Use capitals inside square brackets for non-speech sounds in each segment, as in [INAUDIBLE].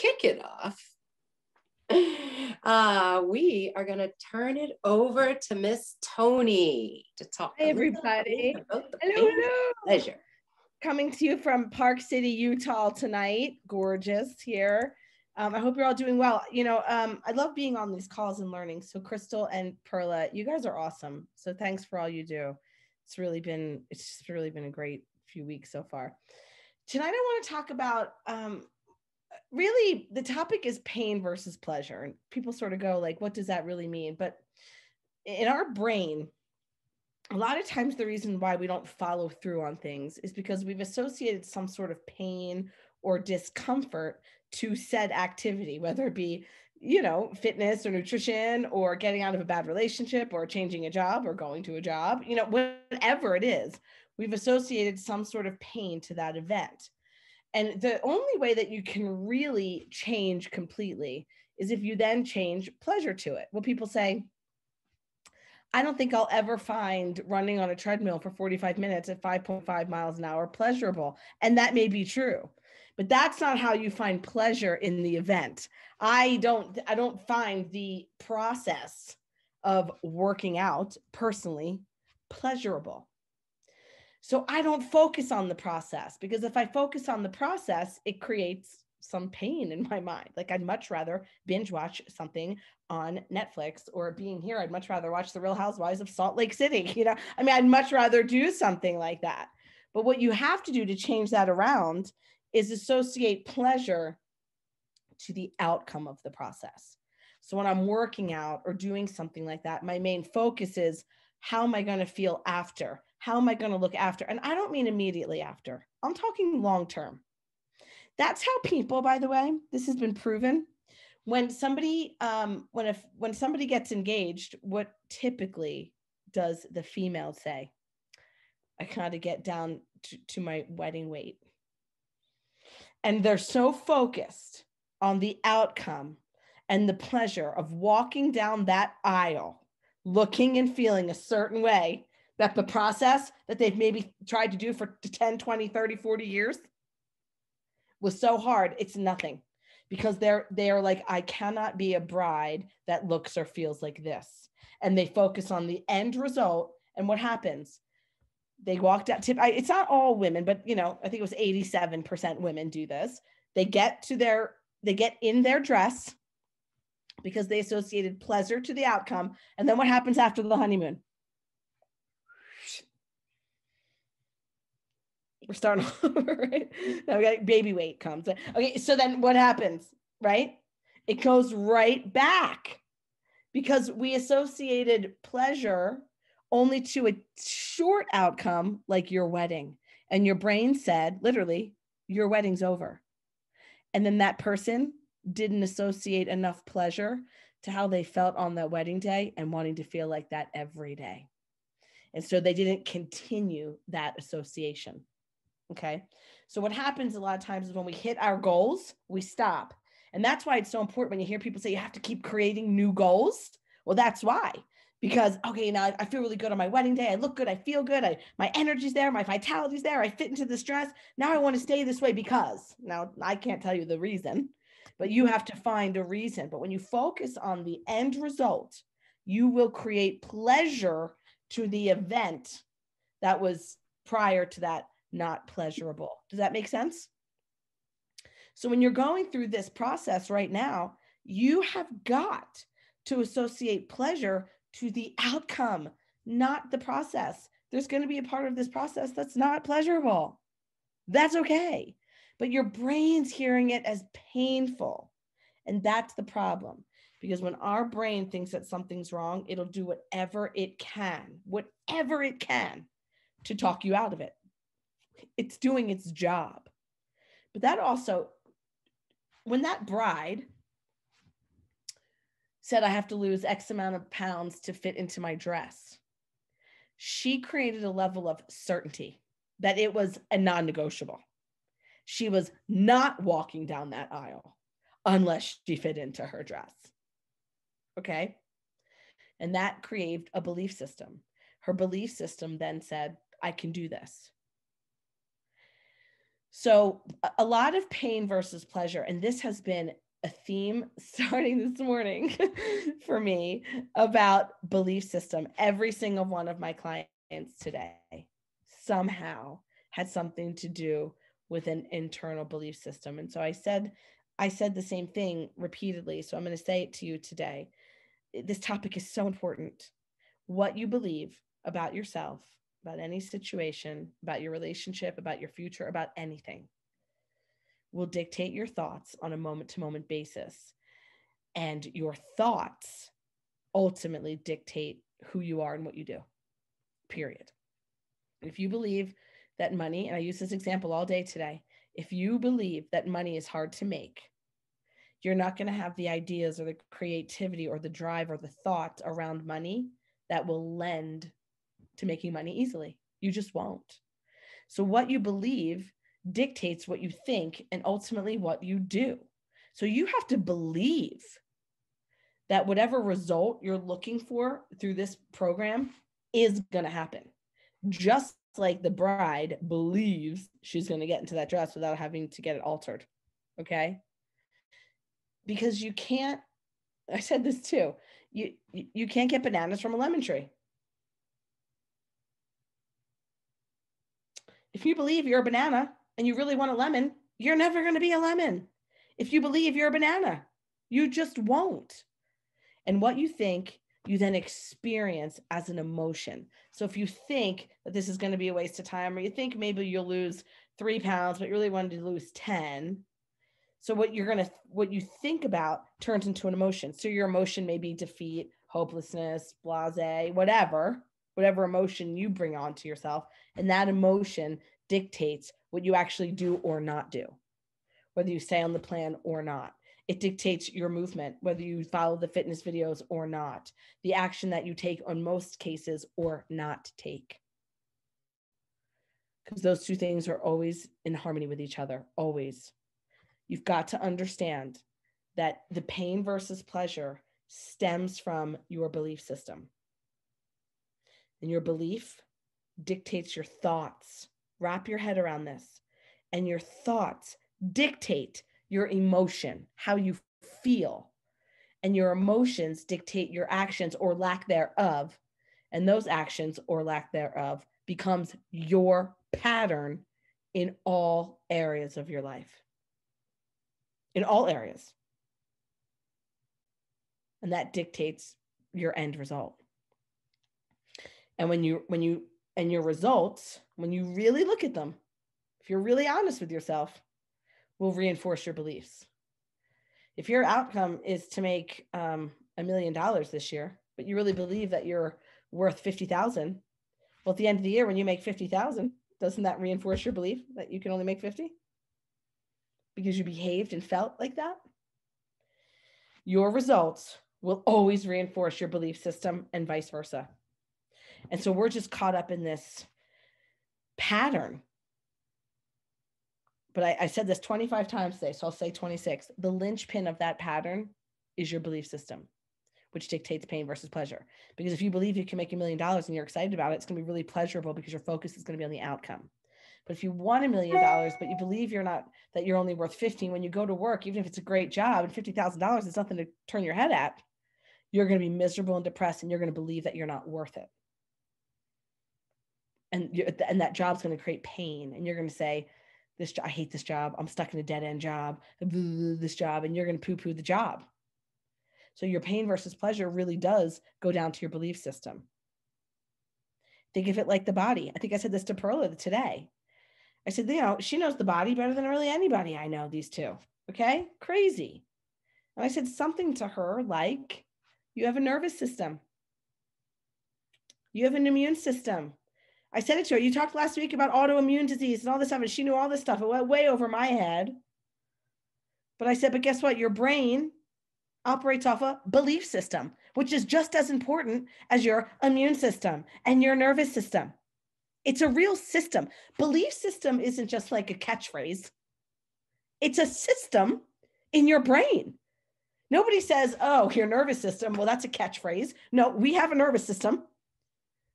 kick it off, [LAUGHS] uh, we are going to turn it over to Miss Toni to talk. Hi, everybody. Hello, hello. Pleasure. Coming to you from Park City, Utah tonight. Gorgeous here. Um, I hope you're all doing well. You know, um, I love being on these calls and learning. So, Crystal and Perla, you guys are awesome. So, thanks for all you do. It's really been it's really been a great few weeks so far. Tonight, I want to talk about um, really the topic is pain versus pleasure, and people sort of go like, "What does that really mean?" But in our brain, a lot of times the reason why we don't follow through on things is because we've associated some sort of pain or discomfort to said activity, whether it be, you know, fitness or nutrition or getting out of a bad relationship or changing a job or going to a job, you know, whatever it is, we've associated some sort of pain to that event. And the only way that you can really change completely is if you then change pleasure to it. Well, people say, I don't think I'll ever find running on a treadmill for 45 minutes at 5.5 miles an hour pleasurable. And that may be true but that's not how you find pleasure in the event i don't i don't find the process of working out personally pleasurable so i don't focus on the process because if i focus on the process it creates some pain in my mind like i'd much rather binge watch something on netflix or being here i'd much rather watch the real housewives of salt lake city [LAUGHS] you know i mean i'd much rather do something like that but what you have to do to change that around is associate pleasure to the outcome of the process. So when I'm working out or doing something like that, my main focus is how am I going to feel after? How am I going to look after? And I don't mean immediately after, I'm talking long term. That's how people, by the way, this has been proven. When somebody, um, when if when somebody gets engaged, what typically does the female say? I kind of get down to, to my wedding weight and they're so focused on the outcome and the pleasure of walking down that aisle, looking and feeling a certain way that the process that they've maybe tried to do for 10, 20, 30, 40 years was so hard, it's nothing because they're they're like I cannot be a bride that looks or feels like this. And they focus on the end result and what happens? they walked out tip I, it's not all women but you know i think it was 87% women do this they get to their they get in their dress because they associated pleasure to the outcome and then what happens after the honeymoon we're starting [LAUGHS] over right mm-hmm. now we got baby weight comes okay so then what happens right it goes right back because we associated pleasure only to a short outcome like your wedding. And your brain said, literally, your wedding's over. And then that person didn't associate enough pleasure to how they felt on that wedding day and wanting to feel like that every day. And so they didn't continue that association. Okay. So what happens a lot of times is when we hit our goals, we stop. And that's why it's so important when you hear people say you have to keep creating new goals. Well, that's why. Because okay now i feel really good on my wedding day. I look good. I feel good. I, my energy's there. My vitality's there. I fit into this dress now i want to stay this way because now i can't tell you the reason but you have to find a reason. But when you focus on the end result you will create pleasure to the event that was prior to that not pleasurable does that make sense so when you're going through this process right now you have got to associate pleasure to the outcome, not the process. There's going to be a part of this process that's not pleasurable. That's okay. But your brain's hearing it as painful. And that's the problem. Because when our brain thinks that something's wrong, it'll do whatever it can, whatever it can to talk you out of it. It's doing its job. But that also, when that bride said I have to lose X amount of pounds to fit into my dress. She created a level of certainty that it was a non negotiable. She was not walking down that aisle unless she fit into her dress. Okay. And that created a belief system. Her belief system then said, I can do this. So, a lot of pain versus pleasure. And this has been a theme [LAUGHS] starting this morning [LAUGHS] for me about belief system. Every single one of my clients today somehow had something to do with an internal belief system. And so I said, I said the same thing repeatedly. So I'm going to say it to you today. This topic is so important. What you believe about yourself, about any situation, about your relationship, about your future, about anything will dictate your thoughts on a moment to moment basis. And your thoughts ultimately dictate who you are and what you do, period. If you believe that money, and I use this example all day today, if you believe that money is hard to make, you're not going to have the ideas or the creativity or the drive or the thought around money that will lend to making money easily. You just won't. So, what you believe dictates what you think and ultimately what you do. So, you have to believe that whatever result you're looking for through this program is going to happen. Just like the bride believes she's going to get into that dress without having to get it altered. Okay because you can't i said this too you you can't get bananas from a lemon tree if you believe you're a banana and you really want a lemon you're never going to be a lemon. If you believe you're a banana you just won't. And what you think you then experience as an emotion. So if you think that this is going to be a waste of time or you think maybe you'll lose three pounds but you really wanted to lose 10 so what you're going to what you think about turns into an emotion. So your emotion may be defeat, hopelessness, blase, whatever, whatever emotion you bring onto yourself, and that emotion dictates what you actually do or not do. Whether you stay on the plan or not. It dictates your movement, whether you follow the fitness videos or not, the action that you take on most cases or not take. Because those two things are always in harmony with each other, always. You've got to understand that the pain versus pleasure stems from your belief system. And your belief dictates your thoughts. Wrap your head around this. And your thoughts dictate your emotion, how you feel. And your emotions dictate your actions or lack thereof. And those actions or lack thereof becomes your pattern in all areas of your life in all areas. And that dictates your end result. And when you when you and your results, when you really look at them, if you're really honest with yourself, will reinforce your beliefs. If your outcome is to make um, a million dollars this year, but you really believe that you're worth 50,000, well, at the end of the year, when you make 50,000, doesn't that reinforce your belief that you can only make 50? because you behaved and felt like that, your results will always reinforce your belief system and vice versa. And so we're just caught up in this pattern. But I, I, said this 25 times today, so I'll say 26. The linchpin of that pattern is your belief system, which dictates pain versus pleasure. Because if you believe you can make a million dollars and you're excited about it, it's going to be really pleasurable because your focus is going to be on the outcome. But if you want a million dollars, but you believe you're not, that you're only worth 15, when you go to work, even if it's a great job and $50,000 is nothing to turn your head at, you're going to be miserable and depressed and you're going to believe that you're not worth it. And, and that job's going to create pain. And you're going to say, this, I hate this job. I'm stuck in a dead end job, this job, and you're going to poo poo the job. So your pain versus pleasure really does go down to your belief system. Think of it like the body. I think I said this to Perla today. I said, you know, she knows the body better than really anybody I know, these two. Okay. Crazy. And I said something to her like, you have a nervous system, you have an immune system. I said it to her. You talked last week about autoimmune disease and all this stuff, and she knew all this stuff. It went way over my head. But I said, but guess what? Your brain operates off a belief system, which is just as important as your immune system and your nervous system. It's a real system. Belief system isn't just like a catchphrase, it's a system in your brain. Nobody says, oh, your nervous system. Well, that's a catchphrase. No, we have a nervous system.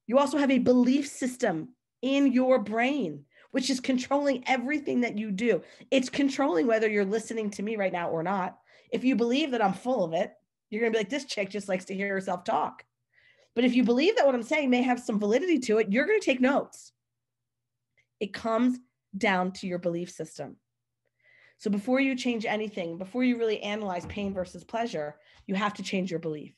You also have a belief system in your brain, which is controlling everything that you do. It's controlling whether you're listening to me right now or not. If you believe that I'm full of it, you're going to be like, this chick just likes to hear herself talk. But if you believe that what I'm saying may have some validity to it, you're going to take notes. It comes down to your belief system. So before you change anything, before you really analyze pain versus pleasure, you have to change your belief.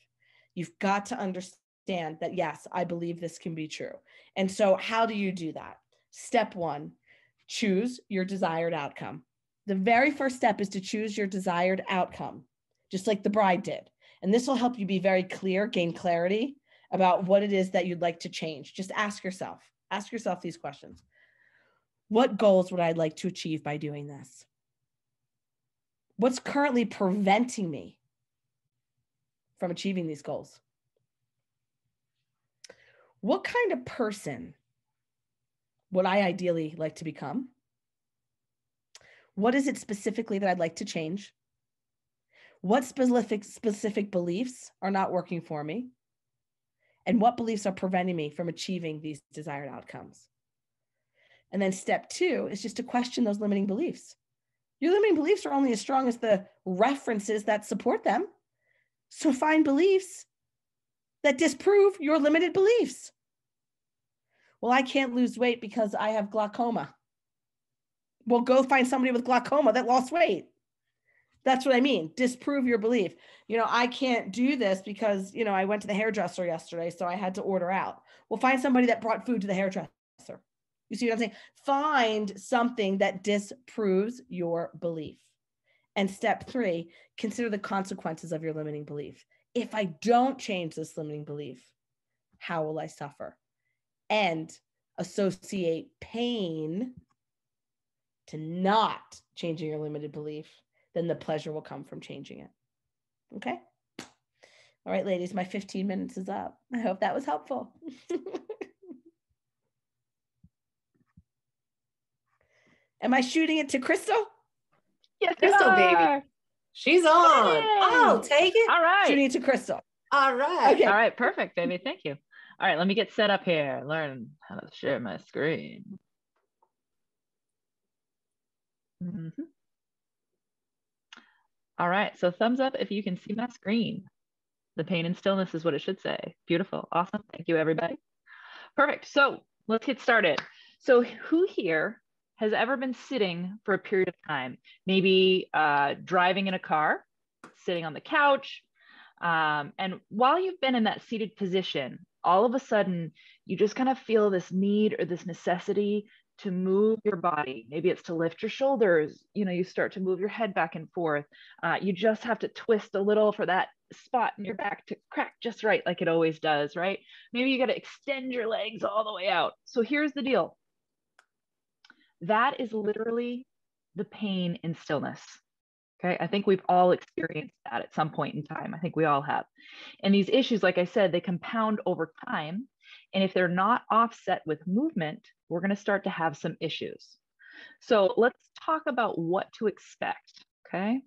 You've got to understand that, yes, I believe this can be true. And so, how do you do that? Step one choose your desired outcome. The very first step is to choose your desired outcome, just like the bride did. And this will help you be very clear, gain clarity about what it is that you'd like to change. Just ask yourself, ask yourself these questions. What goals would I like to achieve by doing this? What's currently preventing me from achieving these goals? What kind of person would I ideally like to become? What is it specifically that I'd like to change? What specific specific beliefs are not working for me? And what beliefs are preventing me from achieving these desired outcomes? And then step two is just to question those limiting beliefs. Your limiting beliefs are only as strong as the references that support them. So find beliefs that disprove your limited beliefs. Well, I can't lose weight because I have glaucoma. Well, go find somebody with glaucoma that lost weight. That's what I mean. Disprove your belief. You know, I can't do this because, you know, I went to the hairdresser yesterday, so I had to order out. Well, find somebody that brought food to the hairdresser. You see what I'm saying? Find something that disproves your belief. And step three, consider the consequences of your limiting belief. If I don't change this limiting belief, how will I suffer? And associate pain to not changing your limited belief, then the pleasure will come from changing it. Okay? All right, ladies, my 15 minutes is up. I hope that was helpful. [LAUGHS] Am I shooting it to Crystal? Yes, Crystal, baby. She's on. Yay. I'll take it. All right. Shooting to Crystal. All right. Okay. All right. Perfect, baby. Thank you. All right. Let me get set up here. Learn how to share my screen. Mm -hmm. All right. So thumbs up if you can see my screen. The pain and stillness is what it should say. Beautiful. Awesome. Thank you, everybody. Perfect. So let's get started. So who here has ever been sitting for a period of time, maybe uh, driving in a car, sitting on the couch. Um, and while you've been in that seated position, all of a sudden you just kind of feel this need or this necessity to move your body. Maybe it's to lift your shoulders. You know, you start to move your head back and forth. Uh, you just have to twist a little for that spot in your back to crack just right, like it always does, right? Maybe you got to extend your legs all the way out. So here's the deal that is literally the pain in stillness. Okay. I think we've all experienced that at some point in time. I think we all have. And these issues, like I said, they compound over time. And if they're not offset with movement, we're going to start to have some issues. So let's talk about what to expect. Okay.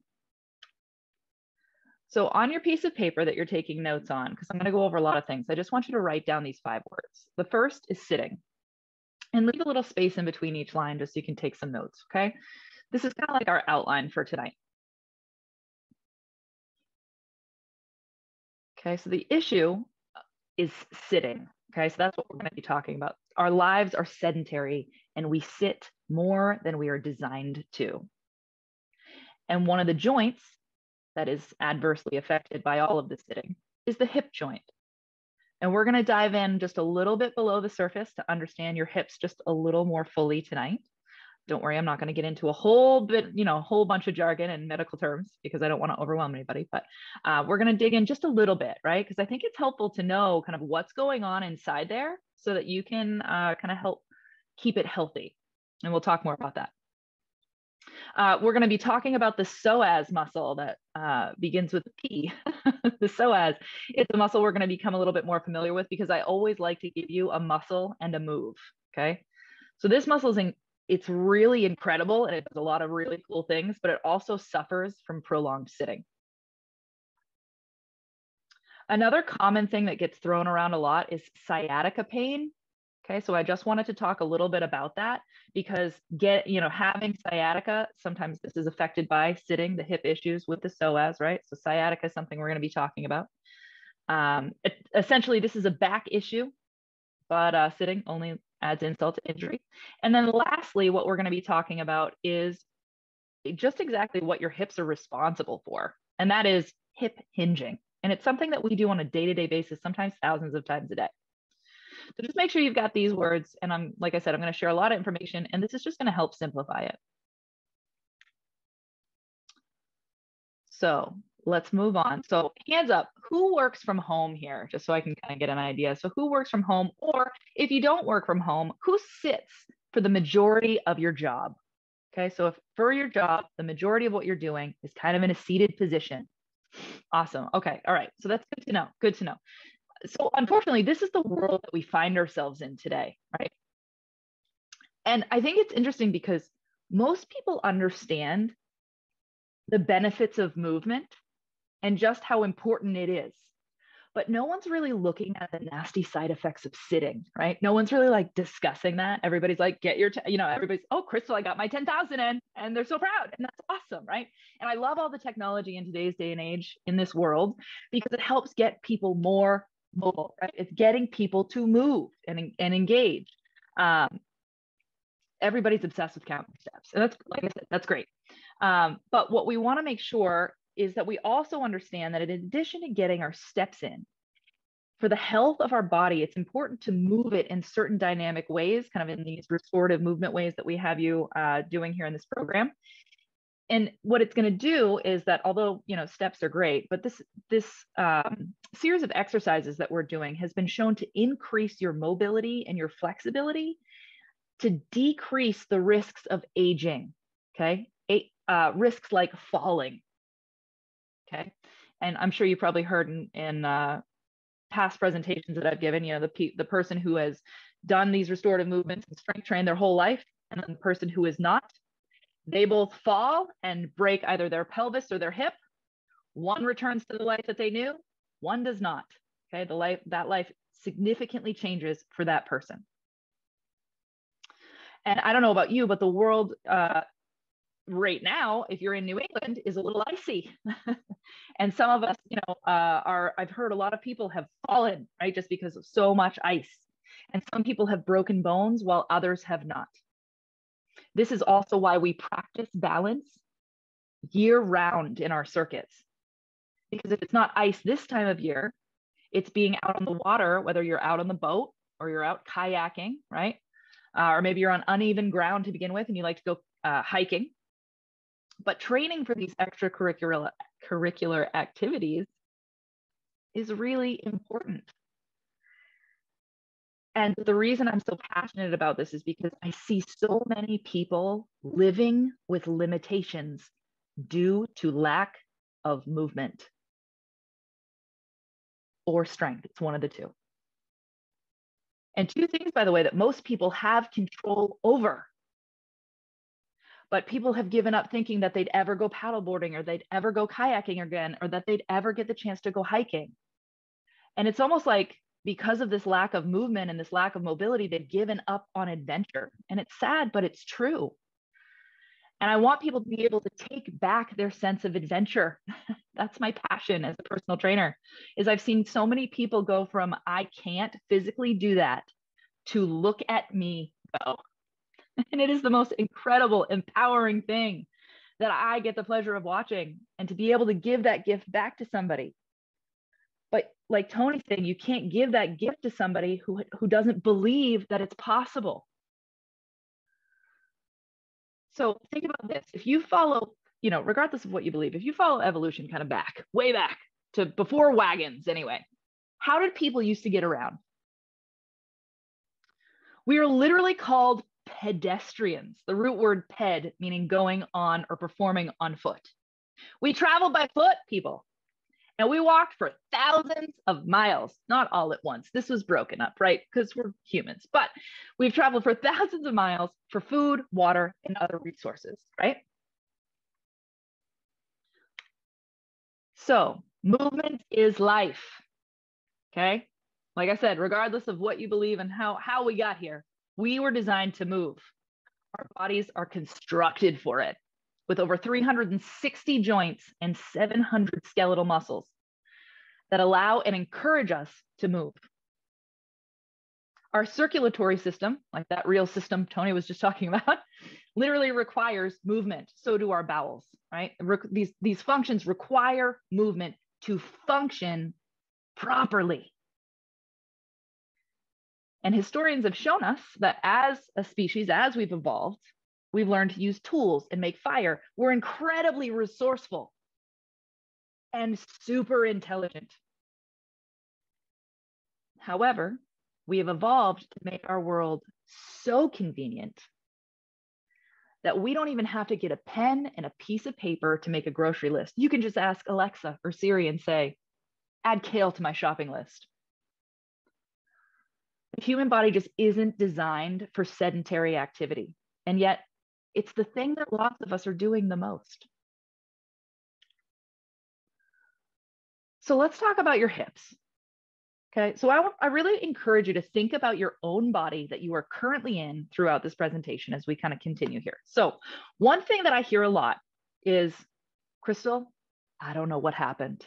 So on your piece of paper that you're taking notes on, because I'm going to go over a lot of things, I just want you to write down these five words. The first is sitting and leave a little space in between each line just so you can take some notes, okay? This is kind of like our outline for tonight. Okay, so the issue is sitting, okay? So that's what we're gonna be talking about. Our lives are sedentary and we sit more than we are designed to. And one of the joints that is adversely affected by all of the sitting is the hip joint. And we're going to dive in just a little bit below the surface to understand your hips just a little more fully tonight. Don't worry, I'm not going to get into a whole bit, you know, a whole bunch of jargon and medical terms because I don't want to overwhelm anybody. But uh, we're going to dig in just a little bit, right? Because I think it's helpful to know kind of what's going on inside there so that you can uh, kind of help keep it healthy. And we'll talk more about that. Uh, we're going to be talking about the psoas muscle that uh, begins with P. [LAUGHS] the psoas. It's a muscle we're going to become a little bit more familiar with because I always like to give you a muscle and a move. Okay. So this muscle is in, it's really incredible and it does a lot of really cool things, but it also suffers from prolonged sitting. Another common thing that gets thrown around a lot is sciatica pain Okay, so I just wanted to talk a little bit about that because get, you know, having sciatica, sometimes this is affected by sitting, the hip issues with the psoas, right? So sciatica is something we're going to be talking about. Um, it, essentially, this is a back issue, but uh, sitting only adds insult to injury. And then lastly, what we're going to be talking about is just exactly what your hips are responsible for, and that is hip hinging. And it's something that we do on a day to day basis, sometimes thousands of times a day. So just make sure you've got these words. And I'm, like I said, I'm going to share a lot of information and this is just going to help simplify it. So let's move on. So hands up, who works from home here? Just so I can kind of get an idea. So who works from home? Or if you don't work from home, who sits for the majority of your job? Okay, so if for your job, the majority of what you're doing is kind of in a seated position. Awesome. Okay. All right. So that's good to know. Good to know so unfortunately, this is the world that we find ourselves in today, right? And I think it's interesting because most people understand the benefits of movement and just how important it is. But no one's really looking at the nasty side effects of sitting, right? No one's really like discussing that. Everybody's like, get your, you know, everybody's, oh, Crystal, I got my 10,000 in, and they're so proud. And that's awesome, right? And I love all the technology in today's day and age in this world because it helps get people more mobile, right? It's getting people to move and, and engage. Um, everybody's obsessed with counting steps. And that's, like I said, that's great. Um, but what we want to make sure is that we also understand that in addition to getting our steps in, for the health of our body, it's important to move it in certain dynamic ways, kind of in these restorative movement ways that we have you uh, doing here in this program and what it's going to do is that although you know steps are great but this this um, series of exercises that we're doing has been shown to increase your mobility and your flexibility to decrease the risks of aging okay? Uh, risks like falling okay? And i'm sure you probably heard in, in uh, past presentations that i've given you know the, pe- the person who has done these restorative movements and strength trained their whole life and then the person who is not they both fall and break either their pelvis or their hip. One returns to the life that they knew, one does not. Okay, the life that life significantly changes for that person. And I don't know about you, but the world uh, right now, if you're in New England, is a little icy. [LAUGHS] and some of us, you know, uh, are, I've heard a lot of people have fallen, right, just because of so much ice. And some people have broken bones while others have not. This is also why we practice balance year round in our circuits. Because if it's not ice this time of year, it's being out on the water, whether you're out on the boat or you're out kayaking, right? Uh, or maybe you're on uneven ground to begin with and you like to go uh, hiking. But training for these extracurricular curricular activities is really important. And the reason I'm so passionate about this is because I see so many people living with limitations due to lack of movement or strength. It's one of the two. And two things, by the way, that most people have control over. But people have given up thinking that they'd ever go paddleboarding or they'd ever go kayaking again or that they'd ever get the chance to go hiking. And it's almost like because of this lack of movement and this lack of mobility, they've given up on adventure. And it's sad, but it's true. And I want people to be able to take back their sense of adventure. [LAUGHS] That's my passion as a personal trainer. Is I've seen so many people go from I can't physically do that to look at me go. [LAUGHS] And it is the most incredible, empowering thing that I get the pleasure of watching and to be able to give that gift back to somebody but like Toni said, you can't give that gift to somebody who, who doesn't believe that it's possible. So think about this. If you follow, you know, regardless of what you believe, if you follow evolution kind of back, way back to before wagons anyway, how did people used to get around? We are literally called pedestrians, the root word ped meaning going on or performing on foot. We travel by foot, people. Now we walked for thousands of miles, not all at once. This was broken up, right? Because we're humans, but we've traveled for [LAUGHS] thousands of miles for food, water, and other resources, right? So movement is life, okay? like I said, regardless of what you believe and how, how we got here, we were designed to move. Our bodies are constructed for it with over 360 joints and 700 skeletal muscles that allow and encourage us to move. Our circulatory system, like that real system Toni was just talking [LAUGHS] about, literally requires movement. So do our bowels, right? Re- these, these functions require movement to function properly. And historians have shown us that as a species, as we've evolved, we've learned to use tools and make fire. We're incredibly resourceful and super intelligent. However, we have evolved to make our world so convenient that we don't even have to get a pen and a piece of paper to make a grocery list. You can just ask Alexa or Siri and say, add kale to my shopping list. The human body just isn't designed for sedentary activity. And yet, it's the thing that lots of us are doing the most. So let's talk about your hips. Okay, so I, I really encourage you to think about your own body that you are currently in throughout this presentation as we kind of continue here. So, one thing that I hear a lot is, Crystal, I don't know what happened.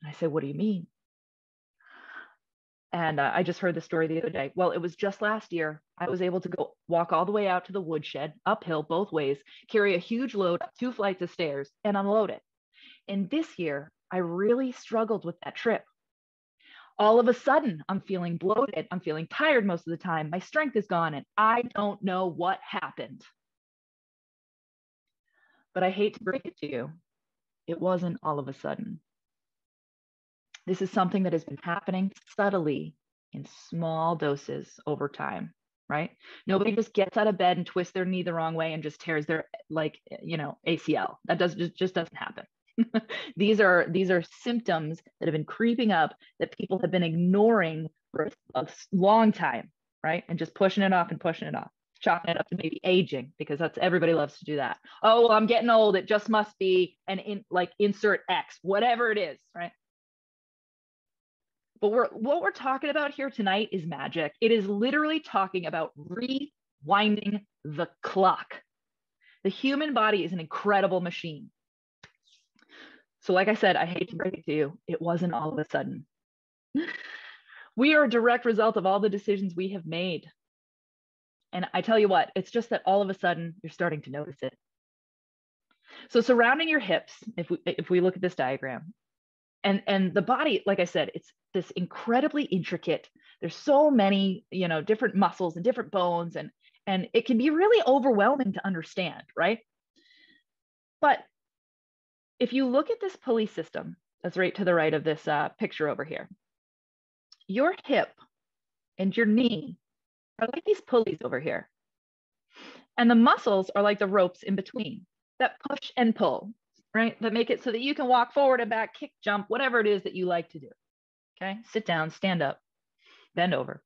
And I say, What do you mean? And uh, I just heard the story the other day. Well, it was just last year. I was able to go walk all the way out to the woodshed, uphill both ways, carry a huge load up two flights of stairs, and unload it. And this year, I really struggled with that trip all of a sudden I'm feeling bloated. I'm feeling tired most of the time. My strength is gone and I don't know what happened. But I hate to break it to you, it wasn't all of a sudden. This is something that has been happening subtly in small doses over time, right? Nobody just gets out of bed and twists their knee the wrong way and just tears their like, eh, you know, ACL. That does just, just doesn't happen. [LAUGHS] these are these are symptoms that have been creeping up that people have been ignoring for a long time, right? And just pushing it off and pushing it off, chalking it up to maybe aging because that's everybody loves to do that. Oh, well, I'm getting old. It just must be an in like insert X, whatever it is, right? But we're what we're talking about here tonight is magic. It is literally talking about rewinding the clock. The human body is an incredible machine. So, like I said, I hate to break it to you, it wasn't all of a sudden. we are a direct result of all the decisions we have made. And I tell you what, it's just that all of a sudden you're starting to notice it. So surrounding your hips, if we if we look at this diagram, and and the body, like I said, it's this incredibly intricate. There's so many, you know, different muscles and different bones, and and it can be really overwhelming to understand, right? But if you look at this pulley system, that's right to the right of this uh, picture over here, your hip and your knee are like these pulleys over here. And the muscles are like the ropes in between that push and pull, right? That make it so that you can walk forward and back, kick, jump, whatever it is that you like to do. Okay, sit down, stand up, bend over.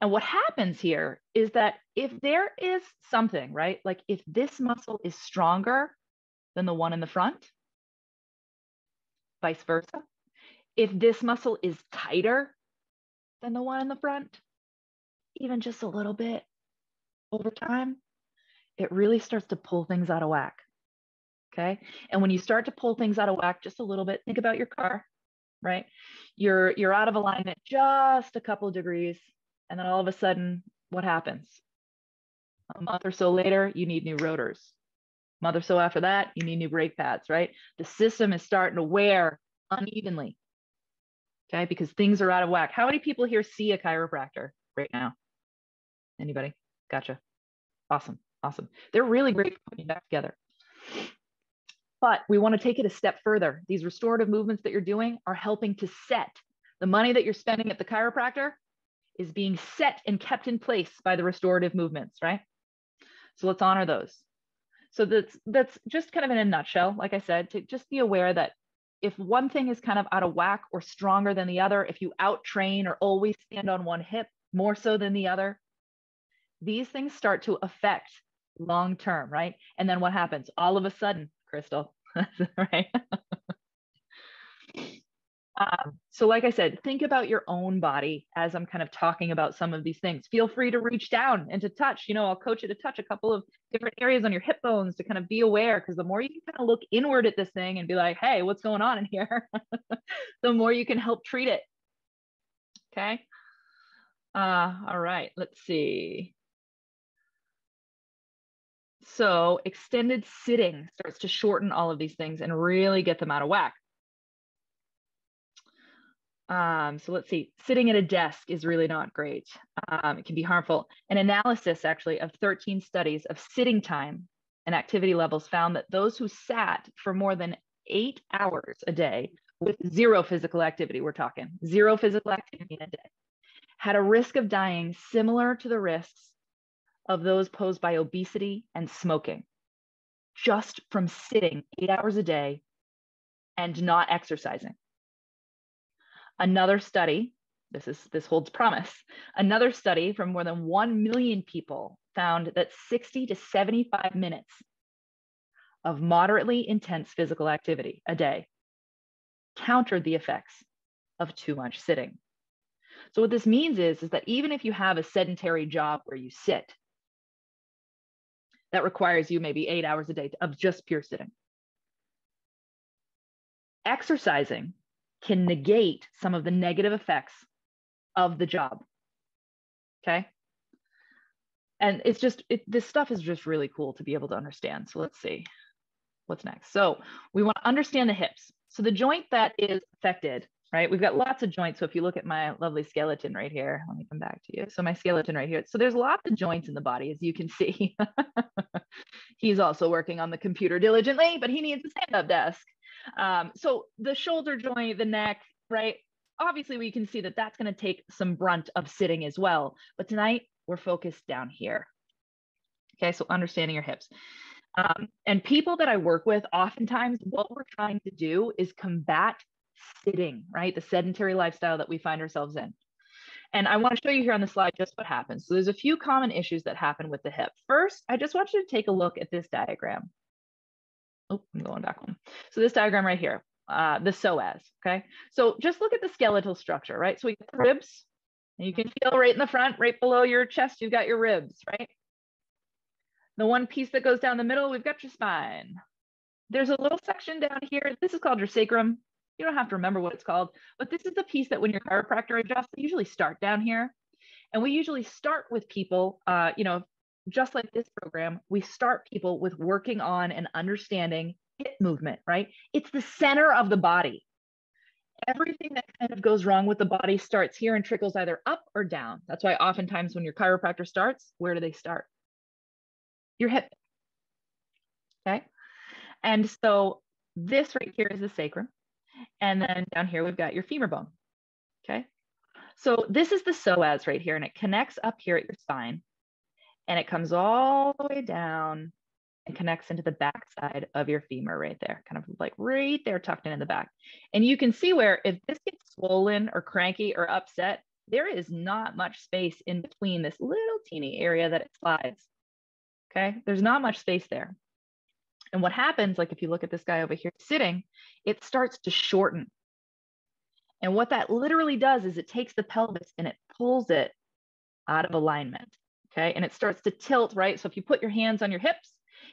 And what happens here is that if there is something, right, like if this muscle is stronger than the one in the front, vice versa. If this muscle is tighter than the one in the front, even just a little bit over time, it really starts to pull things out of whack. Okay. And when you start to pull things out of whack just a little bit, think about your car, right? You're you're out of alignment just a couple degrees, and then all of a sudden, what happens? A month or so later, you need new rotors A month or so after that, you need new brake pads, right? The system is starting to wear unevenly. Okay, because things are out of whack. How many people here see a chiropractor right now? Anybody? Gotcha. Awesome. Awesome. They're really great for putting back together. But we want to take it a step further. These restorative movements that you're doing are helping to set the money that you're spending at the chiropractor is being set and kept in place by the restorative movements, right? So let's honor those. So that's that's just kind of in a nutshell, like I said, to just be aware that if one thing is kind of out of whack or stronger than the other, if you out train or always stand on one hip more so than the other, these things start to affect long term, right? And then what happens? All of a sudden, Crystal, [LAUGHS] right? Um, so, like I said, think about your own body as I'm kind of talking about some of these things. Feel free to reach down and to touch. You know, I'll coach you to touch a couple of different areas on your hip bones to kind of be aware. Because the more you can kind of look inward at this thing and be like, hey, what's going on in here? [LAUGHS] the more you can help treat it. Okay. Uh, all right, let's see. So extended sitting starts to shorten all of these things and really get them out of whack. Um, so let's see, sitting at a desk is really not great. Um, it can be harmful. An analysis actually of 13 studies of sitting time and activity levels found that those who sat for more than eight hours a day with zero physical activity, we're talking zero physical activity in a day, had a risk of dying similar to the risks of those posed by obesity and smoking, just from sitting eight hours a day and not exercising. Another study, this is this holds promise. Another study from more than 1 million people found that 60 to 75 minutes of moderately intense physical activity a day countered the effects of too much sitting. So what this means is, is that even if you have a sedentary job where you sit, that requires you maybe eight hours a day of just pure sitting. Exercising can negate some of the negative effects of the job. Okay. And it's just, it, this stuff is just really cool to be able to understand. So let's see what's next. So we want to understand the hips. So the joint that is affected, right? We've got lots of joints. So if you look at my lovely skeleton right here, let me come back to you. So my skeleton right here. So there's lots of joints in the body, as you can [LAUGHS] see. [LAUGHS] He's also working on the computer diligently, but he needs a stand-up desk. Um, so the shoulder joint, the neck, right? Obviously, we can see that that's going to take some brunt of sitting as well. But tonight, we're focused down here. Okay, so understanding your hips. Um, and people that I work with, oftentimes, what we're trying to do is combat sitting, right? The sedentary lifestyle that we find ourselves in. And I want to show you here on the slide just what happens. So there's a few common issues that happen with the hip. First, I just want you to take a look at this diagram. Oh, I'm going back one. So this diagram right here, uh, the psoas, okay? So just look at the skeletal structure, right? So we get the ribs, and you can feel right in the front, right below your chest, you've got your ribs, right? The one piece that goes down the middle, we've got your spine. There's a little section down here. This is called your sacrum. You don't have to remember what it's called, but this is the piece that when your chiropractor adjusts, they usually start down here. And we usually start with people, uh, you know, just like this program, we start people with working on and understanding hip movement, right? It's the center of the body. Everything that kind of goes wrong with the body starts here and trickles either up or down. That's why oftentimes when your chiropractor starts, where do they start? Your hip. Okay. And so this right here is the sacrum. And then down here, we've got your femur bone. Okay. So this is the psoas right here, and it connects up here at your spine and it comes all the way down and connects into the back side of your femur right there, kind of like right there tucked in in the back. And you can see where if this gets swollen or cranky or upset, there is not much space in between this little teeny area that it slides. Okay, there's not much space there. And what happens, like if you look at this guy over here sitting, it starts to shorten. And what that literally does is it takes the pelvis and it pulls it out of alignment okay? And it starts to tilt, right? So if you put your hands on your hips,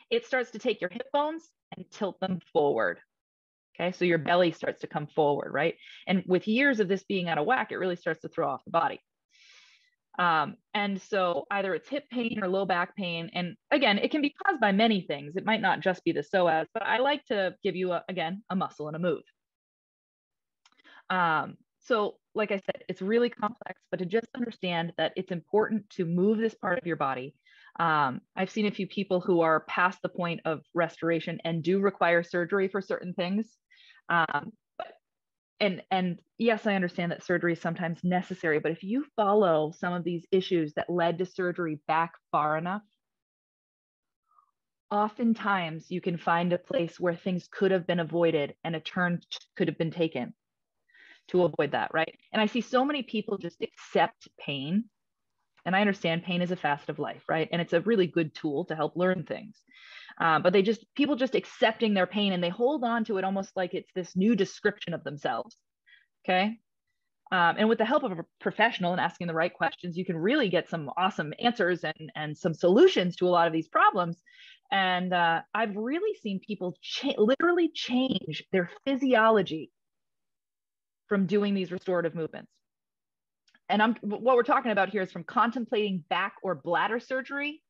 it starts to take your hip bones and tilt them forward. Okay, so your belly starts to come forward, right? And with years of this being out of whack, it really starts to throw off the body. Um, and so either it's hip pain or low back pain. And again, it can be caused by many things. It might not just be the psoas, but I like to give you, a, again, a muscle and a move. Um, so like I said, it's really complex, but to just understand that it's important to move this part of your body. Um, I've seen a few people who are past the point of restoration and do require surgery for certain things. Um, and and yes, I understand that surgery is sometimes necessary, but if you follow some of these issues that led to surgery back far enough, oftentimes you can find a place where things could have been avoided and a turn could have been taken to avoid that, right? And I see so many people just accept pain. And I understand pain is a facet of life, right? And it's a really good tool to help learn things. Uh, but they just, people just accepting their pain and they hold on to it almost like it's this new description of themselves. Okay. Um, and with the help of a professional and asking the right questions, you can really get some awesome answers and, and some solutions to a lot of these problems. And uh, I've really seen people cha- literally change their physiology from doing these restorative movements. And I'm, what we're talking about here is from contemplating back or bladder surgery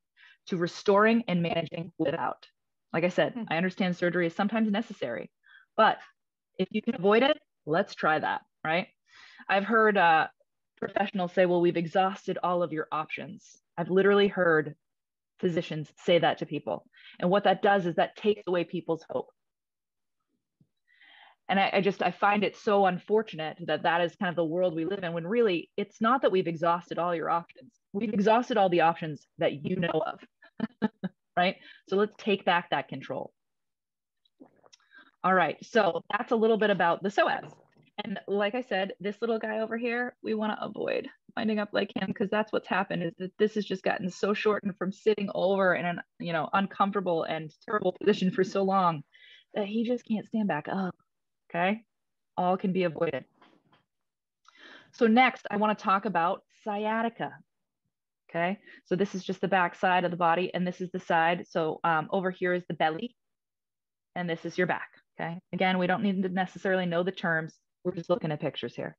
to restoring and managing without. Like I said, hmm. I understand surgery is sometimes necessary, but if you can avoid it, let's try that, right? I've heard uh, professionals say, well, we've exhausted all of your options. I've literally heard physicians say that to people. And what that does is that takes away people's hope. And I, I, just, I find it so unfortunate that that is kind of the world we live in when really it's not that we've exhausted all your options. We've exhausted all the options that you know of, [LAUGHS] right? So let's take back that control. All right, so that's a little bit about the psoas. And like I said, this little guy over here, we want to avoid winding up like him because that's what's happened is that this has just gotten so shortened from sitting over in an you know uncomfortable and terrible position for so long that he just can't stand back up. Okay, all can be avoided. So next, I want to talk about sciatica. Okay, so this is just the back side of the body, and this is the side. So um, over here is the belly, and this is your back. Okay, again, we don't need to necessarily know the terms. We're just looking at pictures here.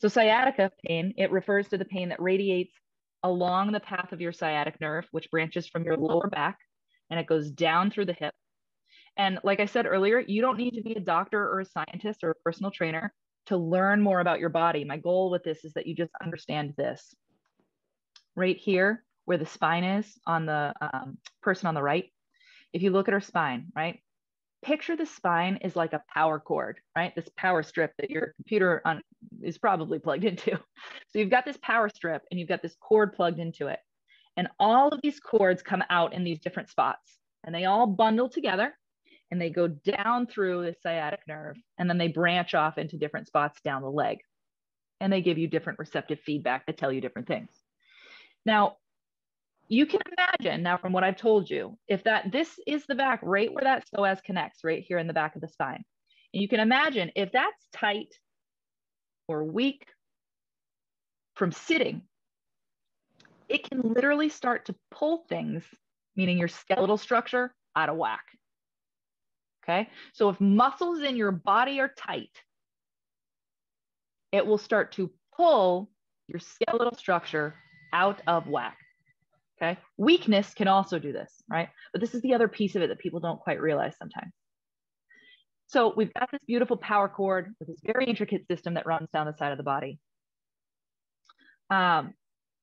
So sciatica pain, it refers to the pain that radiates along the path of your sciatic nerve, which branches from your lower back and it goes down through the hip. And like I said earlier, you don't need to be a doctor or a scientist or a personal trainer to learn more about your body. My goal with this is that you just understand this. Right here, where the spine is on the um, person on the right, if you look at her spine, right, picture the spine is like a power cord, right? This power strip that your computer on, is probably plugged into. [LAUGHS] So you've got this power strip and you've got this cord plugged into it. And all of these cords come out in these different spots and they all bundle together and they go down through the sciatic nerve and then they branch off into different spots down the leg. And they give you different receptive feedback that tell you different things. Now, you can imagine now from what I've told you, if that this is the back right where that psoas connects, right here in the back of the spine. And you can imagine if that's tight or weak from sitting, it can literally start to pull things, meaning your skeletal structure, out of whack. Okay. So if muscles in your body are tight, it will start to pull your skeletal structure out of whack. Okay. Weakness can also do this, right? But this is the other piece of it that people don't quite realize sometimes. So we've got this beautiful power cord with this very intricate system that runs down the side of the body. Um,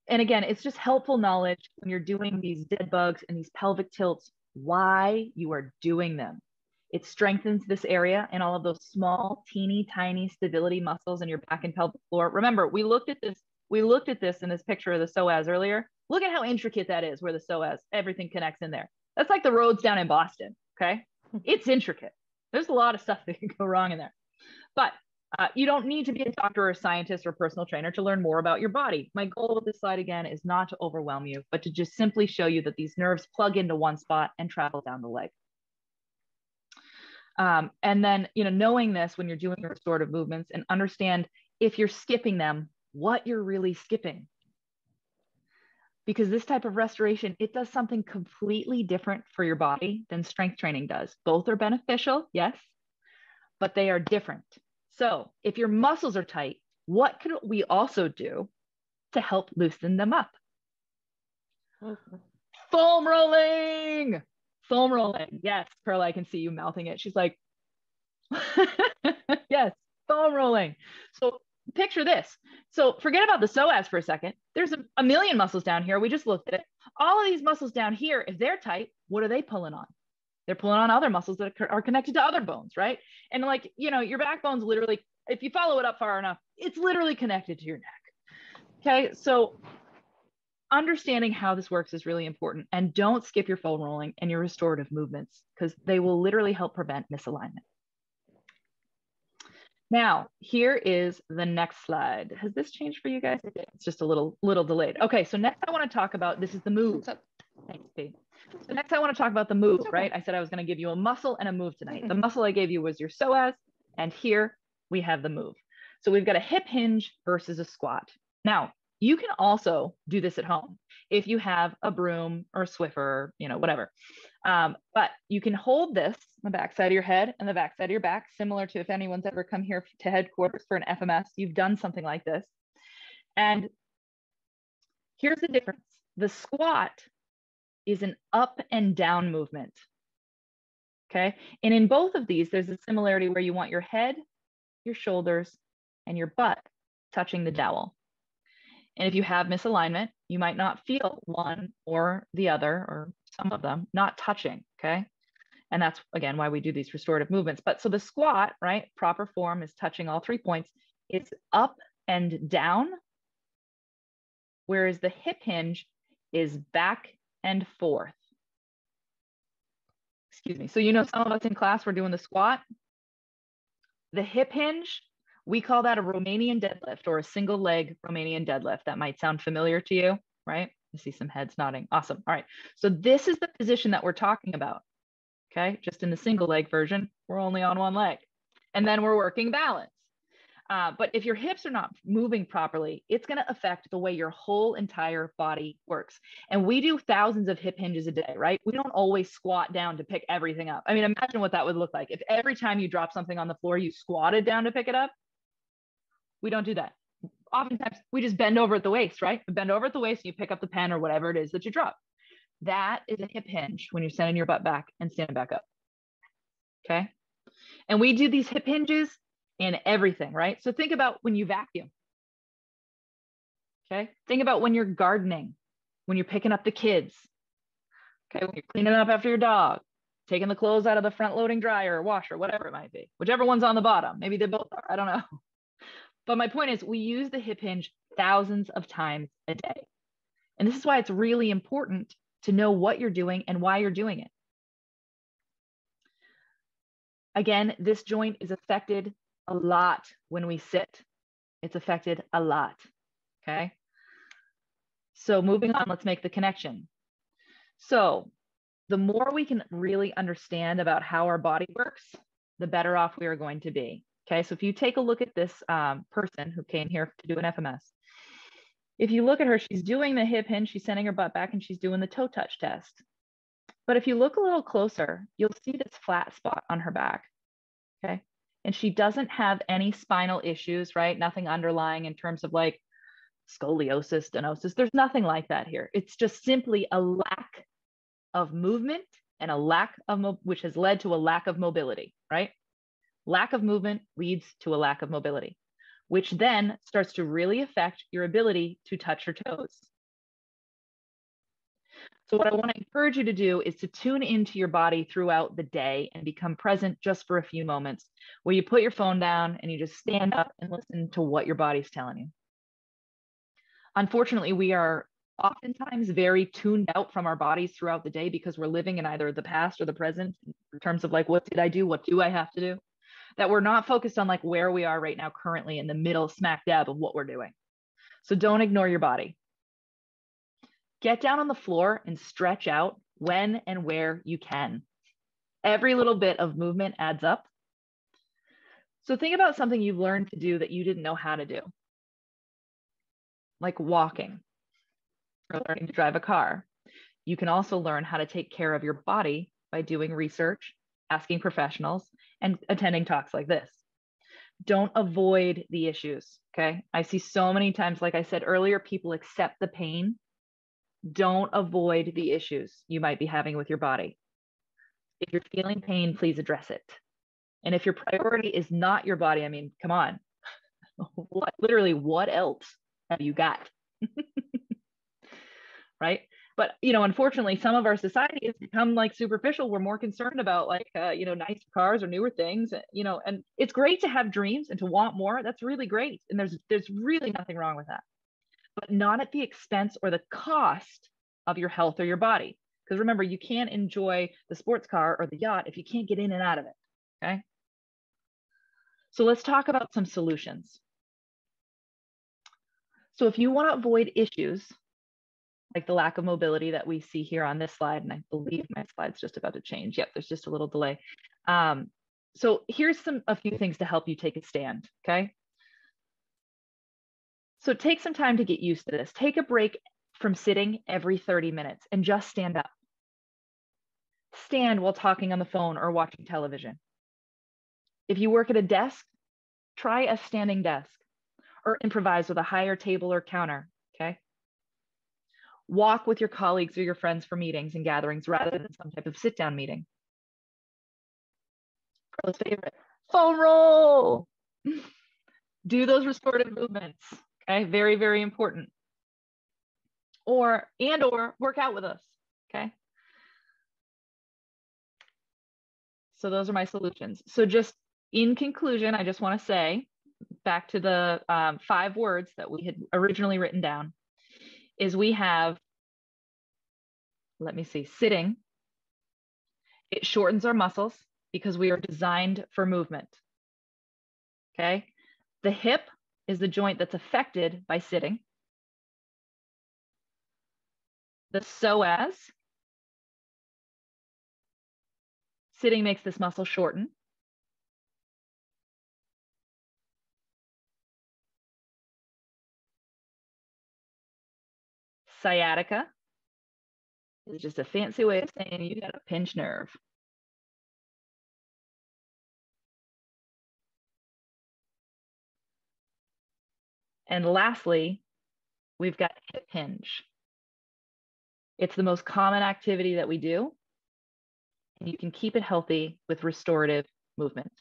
and again, it's just helpful knowledge when you're doing these dead bugs and these pelvic tilts, why you are doing them. It strengthens this area and all of those small, teeny, tiny stability muscles in your back and pelvic floor. Remember, we looked at this, we looked at this in this picture of the psoas earlier. Look at how intricate that is where the psoas, everything connects in there. That's like the roads down in Boston. Okay. [LAUGHS] It's intricate. There's a lot of stuff [LAUGHS] that can go wrong in there. But uh, you don't need to be a doctor or a scientist or personal trainer to learn more about your body. My goal with this slide again is not to overwhelm you, but to just simply show you that these nerves plug into one spot and travel down the leg. Um, and then, you know, knowing this when you're doing restorative movements and understand if you're skipping them, what you're really skipping. Because this type of restoration it does something completely different for your body than strength training does. Both are beneficial yes but they are different. So if your muscles are tight what could we also do to help loosen them up? Foam rolling foam rolling yes pearl i can see you mouthing it she's like [LAUGHS] yes foam rolling so picture this. So forget about the psoas for a second. There's a, a, million muscles down here. We just looked at it. All of these muscles down here, if they're tight, what are they pulling on? They're pulling on other muscles that are connected to other bones, right? And like, you know, your backbone's literally, if you follow it up far enough, it's literally connected to your neck. Okay. So understanding how this works is really important. And don't skip your foam rolling and your restorative movements because they will literally help prevent misalignment. Now, here is the next slide. Has this changed for you guys? It's just a little little delayed. Okay, so next I want to talk about this is the move. Thanks, Kate. So next I want to talk about the move, right? I said I was going to give you a muscle and a move tonight. The muscle I gave you was your psoas, and here we have the move. So we've got a hip hinge versus a squat. Now, you can also do this at home if you have a broom or a Swiffer, you know, whatever. Um, but you can hold this on the back side of your head and the back side of your back, similar to if anyone's ever come here to headquarters for an FMS, you've done something like this. And here's the difference. The squat is an up and down movement. Okay. And in both of these, there's a similarity where you want your head, your shoulders, and your butt touching the dowel. And if you have misalignment, you might not feel one or the other or some of them not touching. Okay. And that's again why we do these restorative movements. But so the squat, right, proper form is touching all three points. It's up and down, whereas the hip hinge is back and forth. Excuse me. So, you know, some of us in class were doing the squat. The hip hinge we call that a Romanian deadlift or a single leg Romanian deadlift. That might sound familiar to you, right? I see some heads nodding. Awesome. All right. So this is the position that we're talking about. Okay. Just in the single leg version, we're only on one leg. And then we're working balance. Uh, but if your hips are not moving properly, it's going to affect the way your whole entire body works. And we do thousands of hip hinges a day, right? We don't always squat down to pick everything up. I mean, imagine what that would look like if every time you drop something on the floor, you squatted down to pick it up. We don't do that. Oftentimes we just bend over at the waist, right? Bend over at the waist and you pick up the pen or whatever it is that you drop. That is a hip hinge when you're sending your butt back and standing back up. Okay. And we do these hip hinges in everything, right? So think about when you vacuum. Okay. Think about when you're gardening, when you're picking up the kids. Okay. When you're cleaning up after your dog, taking the clothes out of the front loading dryer or washer, whatever it might be, whichever one's on the bottom. Maybe they both are. I don't know. But my point is, we use the hip hinge thousands of times a day. And this is why it's really important to know what you're doing and why you're doing it. Again, this joint is affected a lot when we sit. It's affected a lot. Okay. So moving on, let's make the connection. So the more we can really understand about how our body works, the better off we are going to be. Okay, so if you take a look at this um, person who came here to do an FMS, if you look at her, she's doing the hip hinge, she's sending her butt back, and she's doing the toe touch test. But if you look a little closer, you'll see this flat spot on her back. Okay, and she doesn't have any spinal issues, right? Nothing underlying in terms of like scoliosis, stenosis. There's nothing like that here. It's just simply a lack of movement and a lack of, which has led to a lack of mobility, right? Lack of movement leads to a lack of mobility, which then starts to really affect your ability to touch your toes. So, what I want to encourage you to do is to tune into your body throughout the day and become present just for a few moments where you put your phone down and you just stand up and listen to what your body's telling you. Unfortunately, we are oftentimes very tuned out from our bodies throughout the day because we're living in either the past or the present in terms of like, what did I do? What do I have to do? That we're not focused on like where we are right now currently in the middle smack dab of what we're doing. So don't ignore your body. Get down on the floor and stretch out when and where you can. Every little bit of movement adds up. So think about something you've learned to do that you didn't know how to do, like walking or learning to drive a car. You can also learn how to take care of your body by doing research, asking professionals, and attending talks like this. Don't avoid the issues. Okay. I see so many times, like I said earlier, people accept the pain. Don't avoid the issues you might be having with your body. If you're feeling pain, please address it. And if your priority is not your body, I mean, come on. [LAUGHS] what literally what else have you got? [LAUGHS] right? But you know unfortunately some of our society has become like superficial. We're more concerned about like uh, you know nice cars or newer things uh, you know and it's great to have dreams and to want more. That's really great. And there's there's really nothing wrong with that. But not at the expense or the cost of your health or your body. Because remember you can't enjoy the sports car or the yacht if you can't get in and out of it okay? So let's talk about some solutions. So if you want to avoid issues like the lack of mobility that we see here on this slide. And I believe my slide's just about to change. Yep, there's just a little delay. Um, so here's some a few things to help you take a stand, okay? So take some time to get used to this. Take a break from sitting every 30 minutes and just stand up. Stand while talking on the phone or watching television. If you work at a desk, try a standing desk or improvise with a higher table or counter? Walk with your colleagues or your friends for meetings and gatherings rather than some type of sit down meeting. Favorite, foam roll. [LAUGHS] Do those restorative movements, okay? Very, very important. Or, and or work out with us, okay? So those are my solutions. So just in conclusion, I just want to say back to the um, five words that we had originally written down is we have, let me see, sitting. It shortens our muscles because we are designed for movement. Okay. The hip is the joint that's affected by sitting. The psoas, sitting makes this muscle shorten. Sciatica is just a fancy way of saying you got a pinched nerve. And lastly, we've got hip hinge. It's the most common activity that we do. And you can keep it healthy with restorative movement.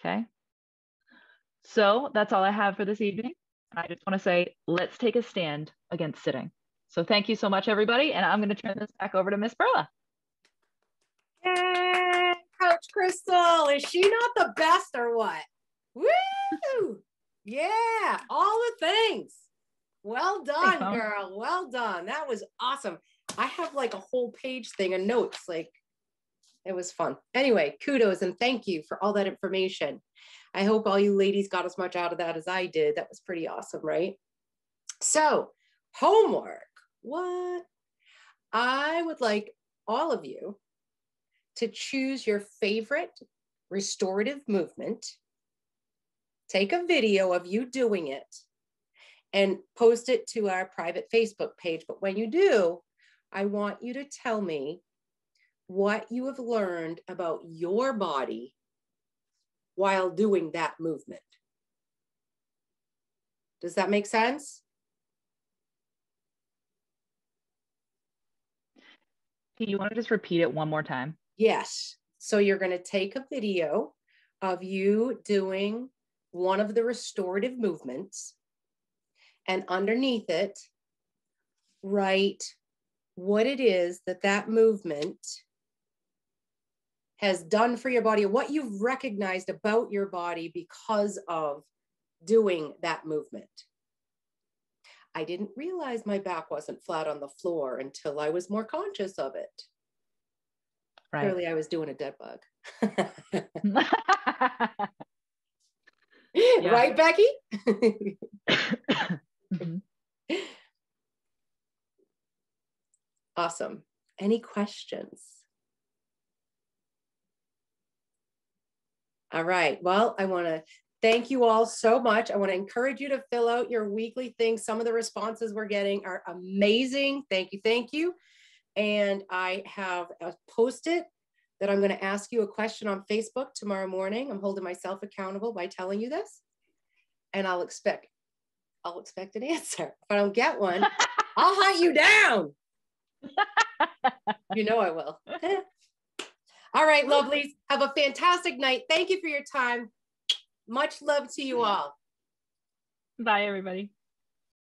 Okay. So that's all I have for this evening. I just want to say, let's take a stand against sitting. So thank you so much, everybody. And I'm going to turn this back over to Miss Perla. Yay, Coach Crystal. Is she not the best or what? Woo! Yeah, all the things. Well done, Thanks, girl. Well done. That was awesome. I have like a whole page thing of notes. Like it was fun. Anyway, kudos and thank you for all that information. I hope all you ladies got as much out of that as I did. That was pretty awesome, right? So, homework. What? I would like all of you to choose your favorite restorative movement, take a video of you doing it, and post it to our private Facebook page. But when you do, I want you to tell me what you have learned about your body while doing that movement. Does that make sense? Do you want to just repeat it one more time? Yes. So you're going to take a video of you doing one of the restorative movements, and underneath it, write what it is that that movement has done for your body, what you've recognized about your body because of doing that movement. I didn't realize my back wasn't flat on the floor until I was more conscious of it. Right. Clearly, I was doing a dead bug. [LAUGHS] Right, Becky? Mhm. awesome. Any questions? All right. Well, I want to thank you all so much. I want to encourage you to fill out your weekly things. Some of the responses we're getting are amazing. Thank you. Thank you. And I have a post it that I'm going to ask you a question on Facebook tomorrow morning. I'm holding myself accountable by telling you this. And I'll expect I'll expect an [LAUGHS] answer. If I don't get one, [LAUGHS] I'll hunt you down. You know I will. [LAUGHS] all right, lovelies. Have a fantastic night. Thank you for your time. Much love to you all. Bye, everybody.